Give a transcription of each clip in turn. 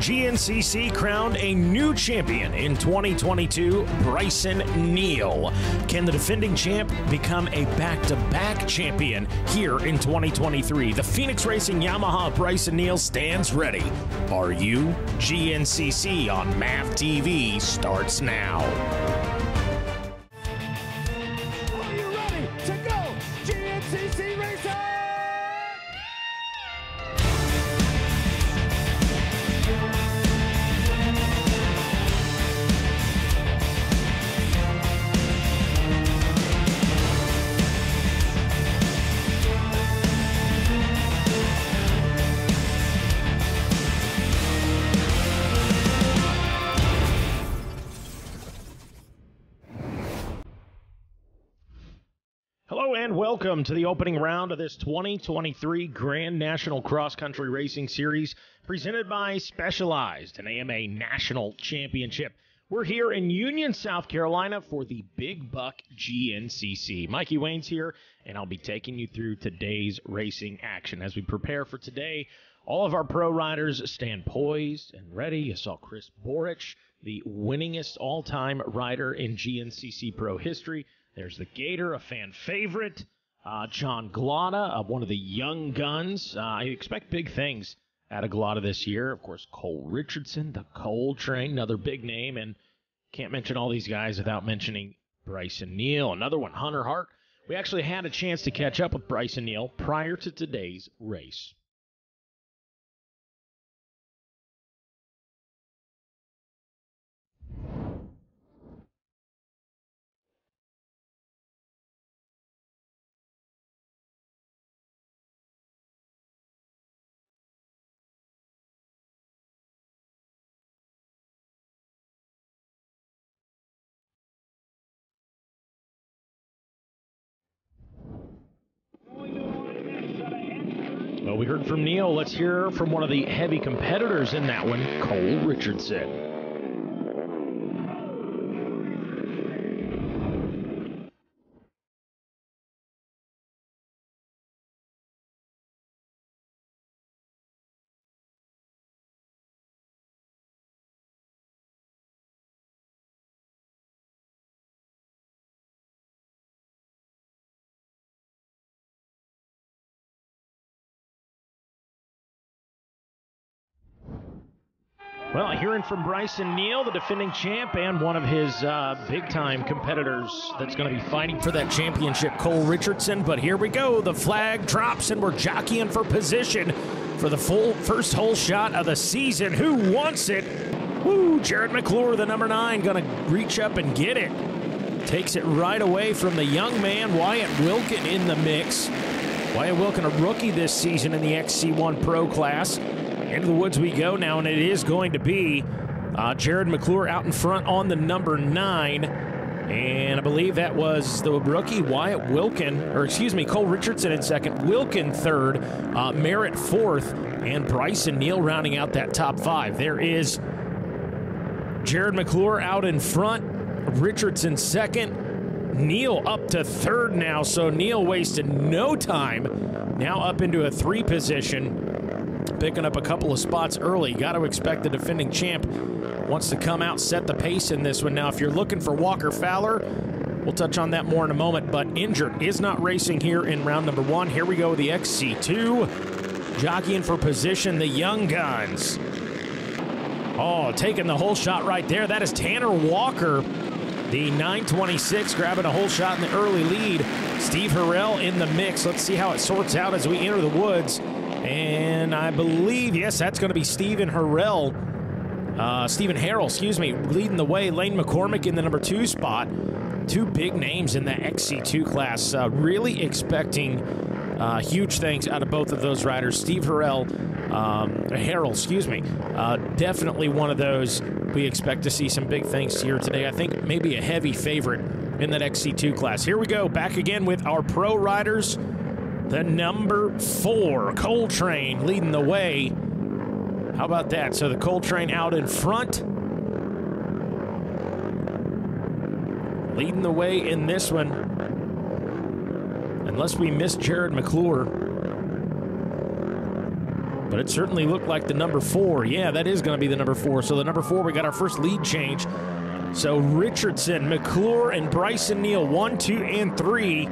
GNCC crowned a new champion in 2022, Brycen Neal. Can the defending champ become a back to back champion here in 2023? The Phoenix Racing Yamaha Brycen Neal stands ready. Are you? GNCC on MAV TV starts now. Welcome to the opening round of this 2023 Grand National Cross Country Racing Series presented by Specialized, an AMA National Championship. We're here in Union, South Carolina for the Big Buck GNCC. Mikey Wayne's here, and I'll be taking you through today's racing action. As we prepare for today, all of our pro riders stand poised and ready. You saw Chris Borich, the winningest all time rider in GNCC Pro history. There's the Gator, a fan favorite. Uh, John Glotta, uh, one of the young guns. Uh, I expect big things out of Glotta this year. Of course, Cole Richardson, the Cole Train, another big name. And can't mention all these guys without mentioning Brycen Neal. Another one, Hunter Hart. We actually had a chance to catch up with Brycen Neal prior to today's race. We heard from Neal. Let's hear from one of the heavy competitors in that one, Cole Richardson. Hearing from Brycen Neal, the defending champ, and one of his uh, big time competitors that's going to be fighting for that championship, Cole Richardson. But here we go. The flag drops, and we're jockeying for position for the full first hole shot of the season. Who wants it? Woo! Jared McClure, the number nine, going to reach up and get it. Takes it right away from the young man, Wyatt Wilkin, in the mix. Wyatt Wilkin, a rookie this season in the XC1 Pro class. Into the woods we go now, and it is going to be uh, Jared McClure out in front on the number nine. And I believe that was the rookie Wyatt Wilkin, or excuse me, Cole Richardson in second, Wilkin third, uh, Merritt fourth, and Brycen Neal rounding out that top five. There is Jared McClure out in front, Richardson second, Neal up to third now. So Neal wasted no time. Now up into a three position picking up a couple of spots early. Got to expect the defending champ wants to come out, set the pace in this one. Now, if you're looking for Walker Fowler, we'll touch on that more in a moment, but injured is not racing here in round number one. Here we go the XC2. Jockeying for position, the Young Guns. Oh, taking the hole shot right there. That is Tanner Walker, the 926, grabbing a hole shot in the early lead. Steve Harrell in the mix. Let's see how it sorts out as we enter the woods. And I believe, yes, that's going to be Stephen Harrell. Uh, Stephen Harrell, excuse me, leading the way. Lane McCormick in the number two spot. Two big names in the XC2 class. Uh, really expecting uh, huge things out of both of those riders. Steve Harrell, um, Harrell, excuse me, uh, definitely one of those. We expect to see some big things here today. I think maybe a heavy favorite in that XC2 class. Here we go, back again with our pro riders. The number four, Cole Train, leading the way. How about that? So the Cole Train out in front. Leading the way in this one. Unless we miss Jared McClure. but it certainly looked like the number four. Yeah, that is going to be the number four. So the number four, we got our first lead change. So Richardson, McClure, and Bryson Neal, one, two, and three,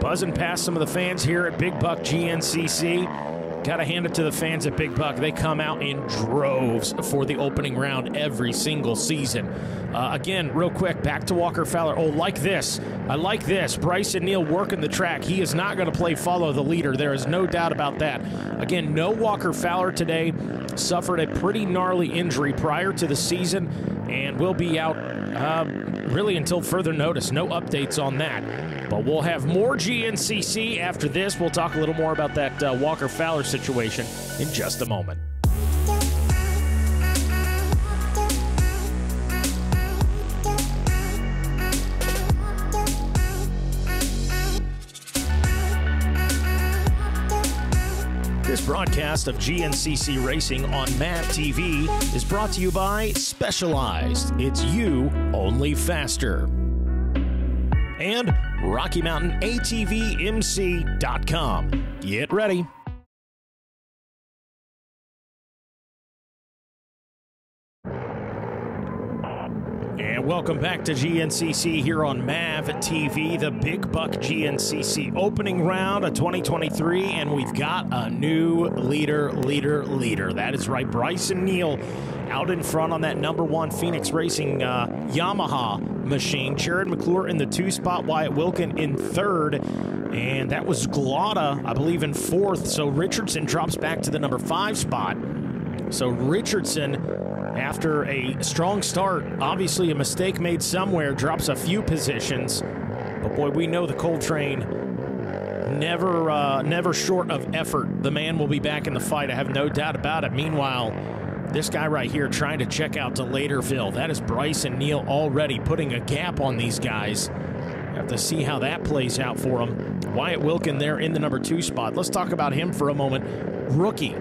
buzzing past some of the fans here at Big Buck GNCC. Got to hand it to the fans at Big Buck. They come out in droves for the opening round every single season. Uh, again, real quick, back to Walker Fowler. Oh, like this. I like this. Brycen Neal working the track. He is not going to play follow the leader. There is no doubt about that. Again, no Walker Fowler today. Suffered a pretty gnarly injury prior to the season and will be out uh, really until further notice. No updates on that. But we'll have more GNCC after this. We'll talk a little more about that uh, Walker Fowler situation in just a moment. This broadcast of GNCC Racing on MAV TV is brought to you by Specialized. It's you, only faster. And Rocky Mountain. Get ready. Welcome back to GNCC here on MAV TV, the Big Buck GNCC opening round of 2023. And we've got a new leader, leader, leader. That is right, Brycen Neal out in front on that number one Phoenix Racing uh, Yamaha machine. Jared McClure in the two spot, Wyatt Wilkin in third. And that was Glotta, I believe, in fourth. So Richardson drops back to the number five spot. So Richardson, after a strong start, obviously a mistake made somewhere, drops a few positions. But boy, we know the Cole Train never, uh, never short of effort. The man will be back in the fight. I have no doubt about it. Meanwhile, this guy right here trying to check out to Laterville. That is Brycen Neal already putting a gap on these guys. Have to see how that plays out for him. Wyatt Wilkin there in the number two spot. Let's talk about him for a moment. Rookie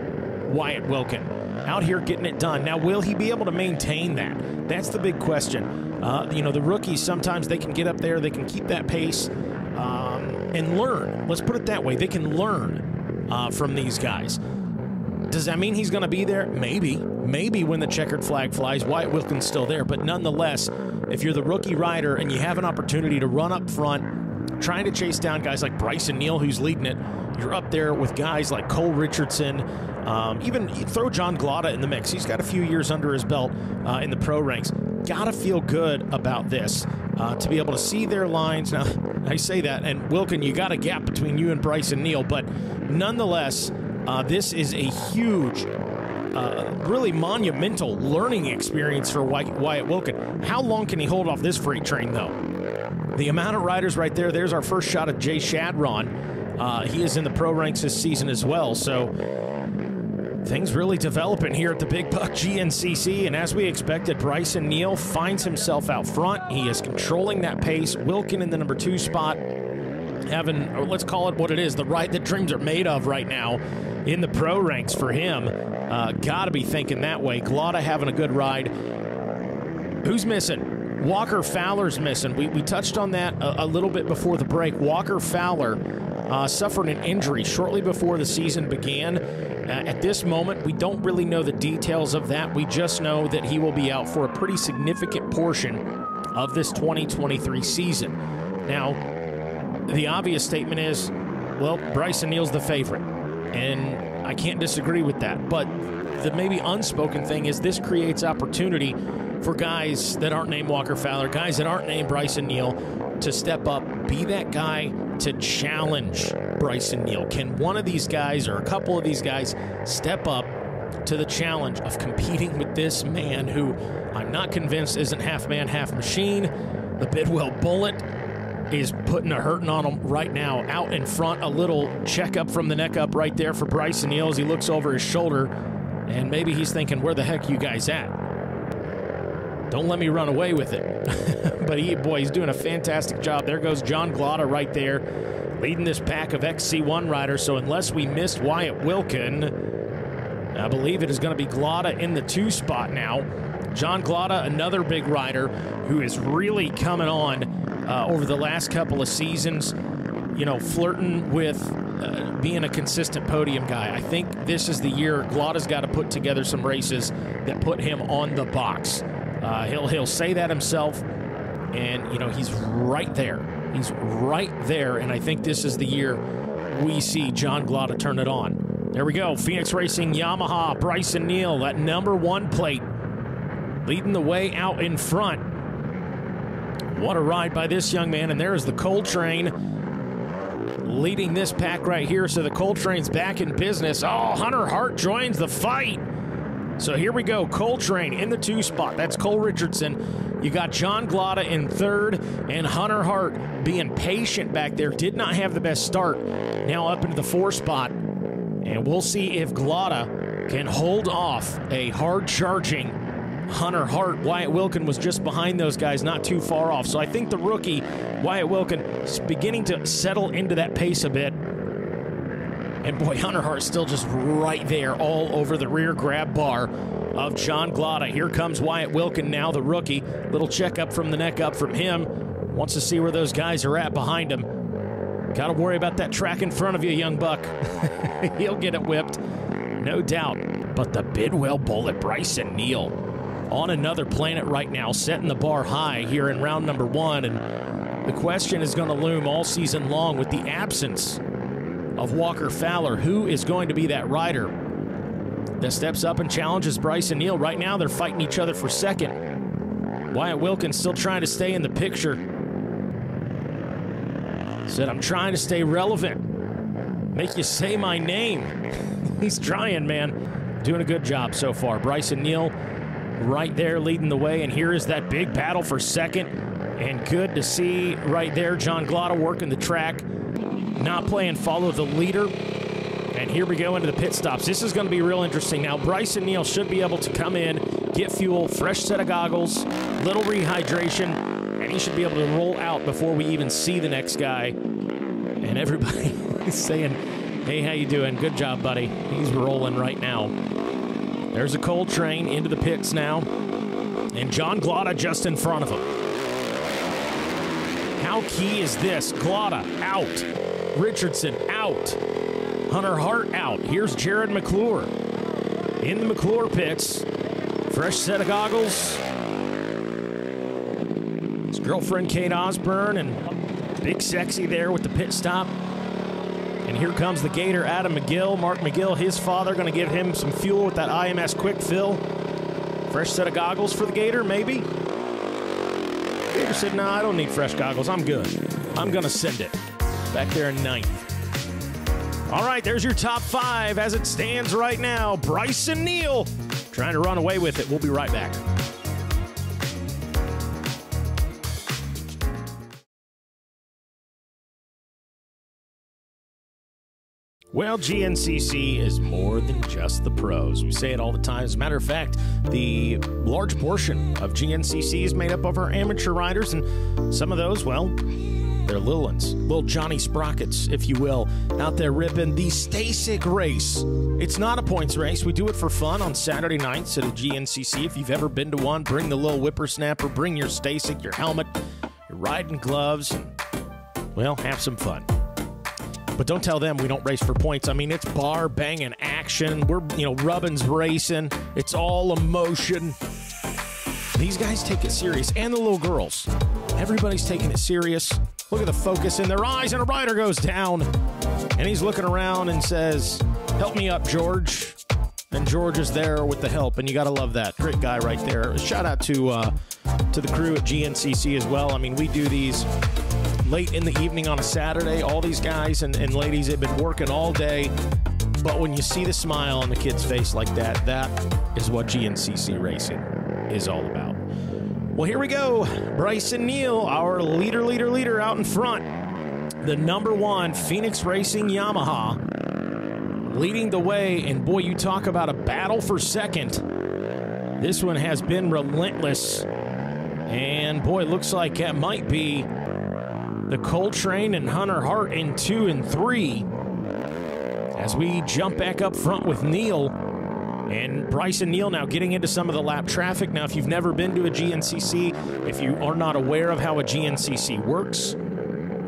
Wyatt Wilkin out here getting it done. Now, will he be able to maintain that? That's the big question. Uh, you know, the rookies sometimes they can get up there, they can keep that pace um, and learn. Let's put it that way. They can learn uh, from these guys. Does that mean he's going to be there? Maybe. Maybe when the checkered flag flies, Wyatt Wilkins still there. But nonetheless, if you're the rookie rider and you have an opportunity to run up front, trying to chase down guys like Brycen Neal, who's leading it, you're up there with guys like Cole Richardson. Um, even throw John Glotta in the mix. He's got a few years under his belt uh, in the pro ranks. Got to feel good about this uh, to be able to see their lines. Now, I say that, and Wilkin, you got a gap between you and Brycen Neal, but nonetheless, uh, this is a huge uh, really monumental learning experience for Wyatt Wilkin. How long can he hold off this freight train, though? The amount of riders right there, there's our first shot of Jay Shadron. Uh, he is in the pro ranks this season as well. So things really developing here at the Big Buck GNCC. And as we expected, Brycen Neal finds himself out front. He is controlling that pace. Wilkin in the number two spot having, let's call it what it is, the ride that dreams are made of right now in the pro ranks for him. Uh, Got to be thinking that way. Glotta having a good ride. Who's missing? Walker Fowler's missing. We, we touched on that a, a little bit before the break. Walker Fowler uh, suffered an injury shortly before the season began. Uh, at this moment, we don't really know the details of that. We just know that he will be out for a pretty significant portion of this 2023 season. Now, the obvious statement is, well, Brycen Neal's the favorite. And I can't disagree with that. But the maybe unspoken thing is this creates opportunity for guys that aren't named Walker Fowler, guys that aren't named Brycen Neal, to step up, be that guy to challenge Brycen Neal. Can one of these guys or a couple of these guys step up to the challenge of competing with this man who I'm not convinced isn't half man, half machine? The Bidwell Bullet is putting a hurting on him right now. Out in front, a little checkup from the neck up right there for Brycen Neal as he looks over his shoulder. And maybe he's thinking, where the heck you guys at? Don't let me run away with it. but he, boy, he's doing a fantastic job. There goes John Glotta right there, leading this pack of XC1 riders. So unless we missed Wyatt Wilkin, I believe it is going to be Glotta in the two spot now. John Glotta, another big rider who is really coming on uh, over the last couple of seasons. You know, flirting with uh, being a consistent podium guy. I think this is the year Glotta's got to put together some races that put him on the box. Uh, he'll he'll say that himself, and you know he's right there. He's right there, and I think this is the year we see John Glotta turn it on. There we go. Phoenix Racing Yamaha, Brycen Neal, that number one plate, leading the way out in front. What a ride by this young man. And there is the Cole Train leading this pack right here. So the Cole Train's back in business. Oh, Hunter Hart joins the fight. So here we go. Cole Train in the two spot. That's Cole Richardson. You got John Glotta in third, and Hunter Hart being patient back there. Did not have the best start. Now up into the four spot. And we'll see if Glotta can hold off a hard charging Hunter Hart. Wyatt Wilkin was just behind those guys, not too far off. So I think the rookie, Wyatt Wilkin, is beginning to settle into that pace a bit. And boy, Hunter Hart still just right there, all over the rear grab bar of John Glotta. Here comes Wyatt Wilkin now, the rookie. Little checkup from the neck up from him. Wants to see where those guys are at behind him. Got to worry about that track in front of you, young buck. He'll get it whipped, no doubt. But the Bidwell bullet, Brycen Neal, on another planet right now, setting the bar high here in round number one. And the question is going to loom all season long with the absence of Walker Fowler. Who is going to be that rider that steps up and challenges Brycen Neal? Right now, they're fighting each other for second. Wyatt Wilkins still trying to stay in the picture. Said, I'm trying to stay relevant. Make you say my name. He's trying, man. Doing a good job so far. Brycen Neal right there leading the way. And here is that big battle for second. And good to see right there John Glotta working the track, not playing follow the leader. And here we go into the pit stops. This is going to be real interesting. Now, Brycen Neal should be able to come in, get fuel, fresh set of goggles, little rehydration, and he should be able to roll out before we even see the next guy. And everybody is saying, hey, how you doing? Good job, buddy. He's rolling right now. There's a Cole Train into the pits now. And John Glotta just in front of him. How key is this? Glotta out. Richardson out. Hunter Hart out. Here's Jared McClure in the McClure pits. Fresh set of goggles. His girlfriend Kate Osborne and Big Sexy there with the pit stop. And here comes the Gator, Adam McGill. Mark McGill, his father, going to give him some fuel with that IMS quick fill. Fresh set of goggles for the Gator, maybe. Gator said, no, I don't need fresh goggles. I'm good. I'm going to send it. Back there in ninth. All right, there's your top five as it stands right now. Bryson Neal trying to run away with it. We'll be right back. Well, GNCC is more than just the pros. We say it all the time. As a matter of fact, the large portion of GNCC is made up of our amateur riders, and some of those, well, they're little ones, little Johnny Sprockets, if you will, out there ripping the STACYC race. It's not a points race. We do it for fun on Saturday nights at a GNCC. If you've ever been to one, bring the little whippersnapper, bring your STACYC, your helmet, your riding gloves, and, well, have some fun. But don't tell them we don't race for points. I mean, it's bar banging action. We're, you know, Rubbins racing. It's all emotion. These guys take it serious, and the little girls. Everybody's taking it serious. Look at the focus in their eyes, and a rider goes down. And he's looking around and says, Help me up, George. And George is there with the help, and you got to love that. Great guy right there. Shout out to uh, to the crew at GNCC as well. I mean, we do these late in the evening on a Saturday. All these guys and, and ladies have been working all day. But when you see the smile on the kid's face like that, that is what GNCC racing is all about. Well, here we go. Brycen Neal, our leader, leader, leader out in front. The number one Phoenix Racing Yamaha leading the way. And boy, you talk about a battle for second. This one has been relentless. And boy, looks like that might be the Cole Train and Hunter Hart in two and three. As we jump back up front with Neal and Brycen Neal now getting into some of the lap traffic. Now, if you've never been to a GNCC, if you are not aware of how a GNCC works,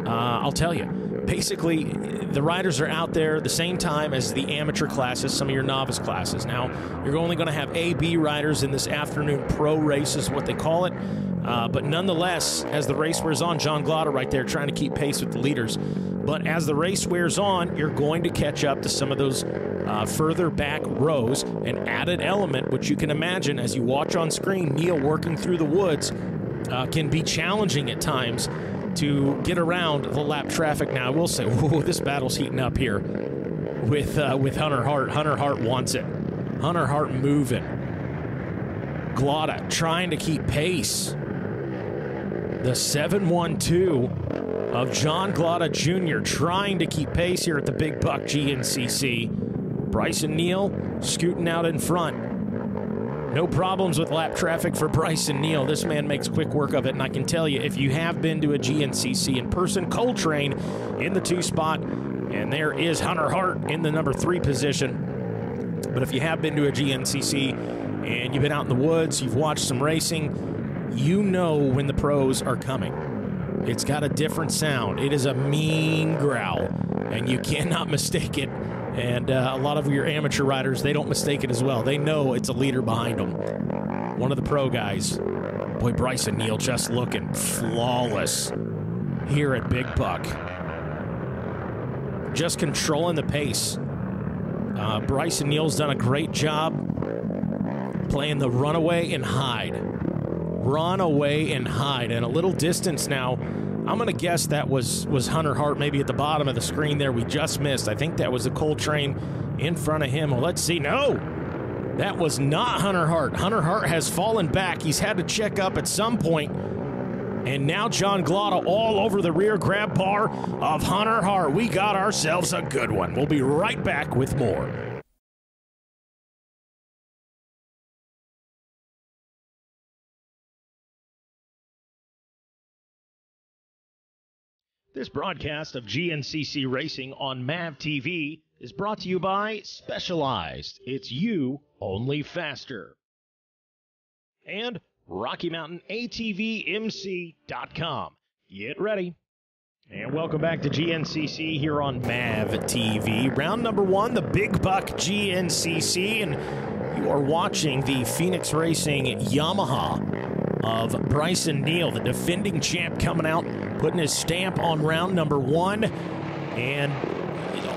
uh, I'll tell you. Basically, the riders are out there the same time as the amateur classes, some of your novice classes. Now, you're only going to have A, B riders in this afternoon pro race, is what they call it. Uh, but nonetheless, as the race wears on, John Glotta right there trying to keep pace with the leaders. But as the race wears on, you're going to catch up to some of those uh, further back rows. An added element, which you can imagine as you watch on screen, Neal working through the woods, uh, can be challenging at times to get around the lap traffic. Now, I will say, whoa, this battle's heating up here with uh, with Hunter Hart. Hunter Hart wants it. Hunter Hart moving. Glotta trying to keep pace. The 7-1-2 of John Glotta Jr. trying to keep pace here at the Big Buck GNCC. Brycen Neal scooting out in front. No problems with lap traffic for Brycen Neal. This man makes quick work of it, and I can tell you, if you have been to a GNCC in person, Cole Train in the two spot, and there is Hunter Hart in the number three position. But if you have been to a GNCC and you've been out in the woods, you've watched some racing, you know when the pros are coming. It's got a different sound. It is a mean growl, and you cannot mistake it and uh, a lot of your amateur riders, they don't mistake it as well. They know it's a leader behind them. One of the pro guys. Boy, Brycen Neal just looking flawless here at Big Buck. Just controlling the pace. Uh, Brycen Neal's done a great job playing the runaway and hide. Runaway and hide. And a little distance now I'm going to guess that was was Hunter Hart maybe at the bottom of the screen there. We just missed. I think that was the Cole Train in front of him. Well, let's see. No, that was not Hunter Hart. Hunter Hart has fallen back. He's had to check up at some point. And now John Glotta all over the rear grab bar of Hunter Hart. We got ourselves a good one. We'll be right back with more. This broadcast of GNCC Racing on MAV TV is brought to you by Specialized. It's you, only faster. And Rocky Mountain ATVMC.com. Get ready. And welcome back to GNCC here on MAV TV. Round number one, the Big Buck GNCC. And you are watching the Phoenix Racing Yamaha of Brycen Neal, the defending champ, coming out, putting his stamp on round number one. And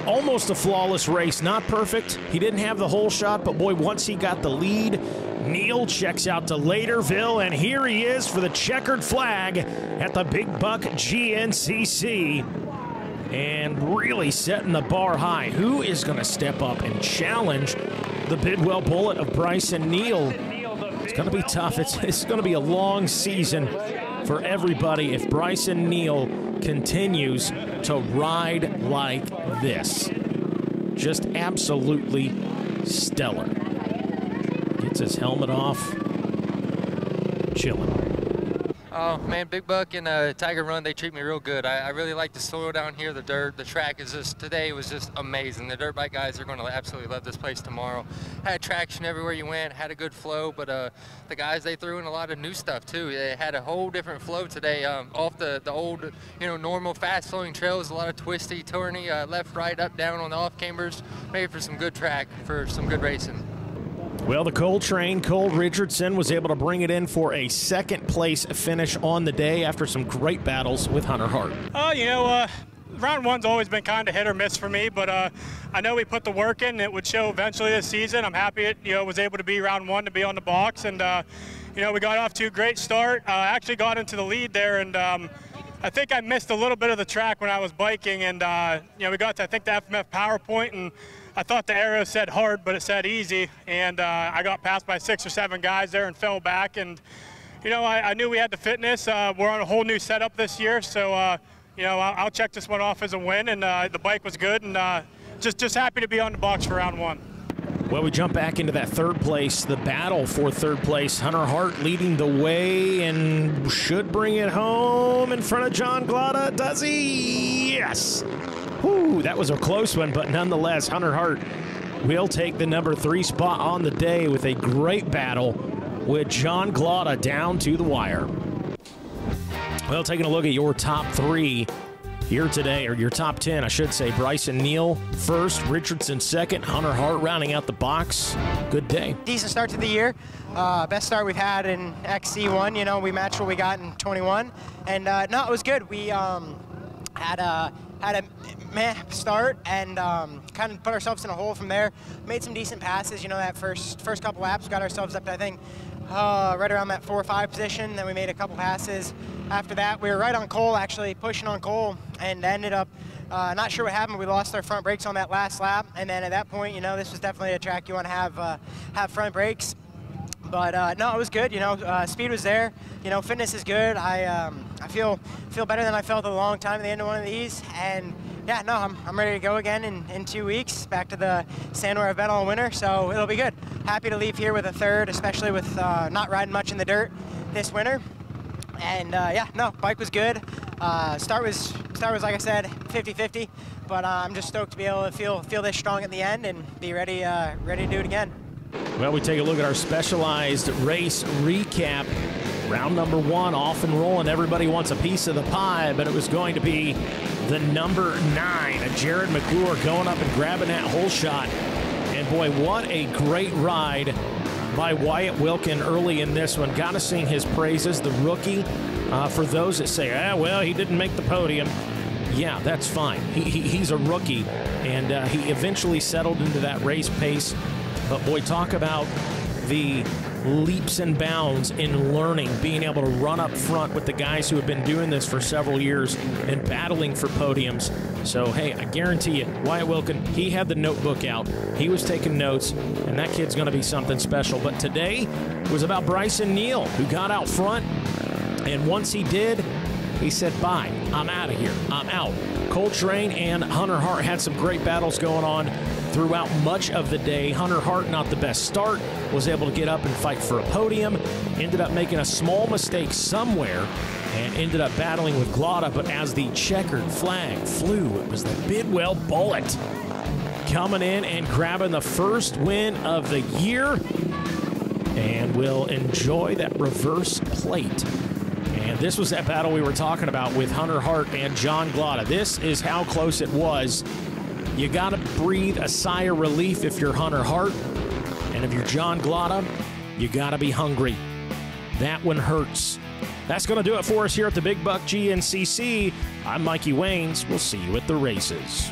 almost a flawless race. Not perfect. He didn't have the hole shot, but boy, once he got the lead, Neal checks out to Laterville, and here he is for the checkered flag at the Big Buck GNCC. And really setting the bar high. Who is going to step up and challenge the Bidwell Bullet of Brycen Neal? It's going to be tough. It's, it's going to be a long season for everybody if Brycen Neal continues to ride like this. Just absolutely stellar. Gets his helmet off, chilling. Oh man, Big Buck and uh, Tiger Run, they treat me real good. I, I, really like the soil down here, the dirt, the track is just, today was just amazing. The dirt bike guys are going to absolutely love this place tomorrow. Had traction everywhere you went, had a good flow, but uh, the guys, they threw in a lot of new stuff too. They had a whole different flow today um, off the, the old, you know, normal fast flowing trails, a lot of twisty, turny, uh, left, right, up, down on the off cambers, made for some good track, for some good racing. Well, the Cole Train, Cole Richardson, was able to bring it in for a second place finish on the day after some great battles with Hunter Hart. Uh, you know, uh, round one's always been kind of hit or miss for me, but uh, I know we put the work in. It would show eventually this season. I'm happy it you know was able to be round one to be on the box, and uh, you know we got off to a great start. Uh, actually got into the lead there, and um, I think I missed a little bit of the track when I was biking, and uh, you know we got to I think the FMF power point and I thought the arrow said hard, but it said easy, and uh, I got passed by six or seven guys there and fell back. And you know, I, I knew we had the fitness. Uh, we're on a whole new setup this year, so uh, you know, I'll, I'll, check this one off as a win. And uh, the bike was good, and uh, just just happy to be on the box for round one. Well, we jump back into that third place, the battle for third place. Hunter Hart leading the way and should bring it home in front of John Glotta. Does he? Yes. Whew, that was a close one, but nonetheless, Hunter Hart will take the number three spot on the day with a great battle with John Glotta down to the wire. Well, taking a look at your top three here today, or your top 10, I should say. Brycen Neal first, Richardson second, Hunter Hart rounding out the box. Good day. Decent start to the year. Uh, best start we've had in XC1. You know, we matched what we got in 21. And uh, no, it was good. We um, had a had a meh start and um, kind of put ourselves in a hole from there. Made some decent passes. You know, that first first couple laps got ourselves up to I think uh, right around that four or five position. Then we made a couple passes. After that, we were right on Cole, actually pushing on Cole, and ended up uh, not sure what happened. We lost our front brakes on that last lap, and then at that point, you know, this was definitely a track you want to have uh, have front brakes. But uh, no, it was good. You know, uh, speed was there. You know, fitness is good. I um, I feel feel better than I felt a long time at the end of one of these, and yeah, no, I'm, I'm ready to go again in, in two weeks, back to the I've been all winter, so it'll be good. Happy to leave here with a third, especially with uh, not riding much in the dirt this winter. And uh, yeah, no, bike was good. Uh, start was start was like I said, 50-50, but uh, I'm just stoked to be able to feel feel this strong at the end and be ready uh, ready to do it again. Well, we take a look at our specialized race recap. Round number one off and rolling. Everybody wants a piece of the pie, but it was going to be the number nine, Jared McClure, going up and grabbing that hole shot. And boy, what a great ride by Wyatt Wilkin early in this one. Got to sing his praises, the rookie. Uh, for those that say, ah, well, he didn't make the podium. Yeah, that's fine. He, he, he's a rookie, and uh, he eventually settled into that race pace. But boy, talk about the leaps and bounds in learning, being able to run up front with the guys who have been doing this for several years and battling for podiums. So, hey, I guarantee you, Wyatt Wilkin, he had the notebook out. He was taking notes, and that kid's going to be something special. But today was about Brycen Neal, who got out front. And once he did, he said, Bye, I'm out of here. I'm out. Cole Train and Hunter Hart had some great battles going on throughout much of the day. Hunter Hart, not the best start, was able to get up and fight for a podium. Ended up making a small mistake somewhere and ended up battling with Glotta. But as the checkered flag flew, it was the Bidwell Bullet coming in and grabbing the first win of the year. And will enjoy that reverse plate. And this was that battle we were talking about with Hunter Hart and John Glotta. This is how close it was. You got to breathe a sigh of relief if you're Hunter Hart. And if you're John Glotta, you got to be hungry. That one hurts. That's going to do it for us here at the Big Buck GNCC. I'm Mikey Waynes. We'll see you at the races.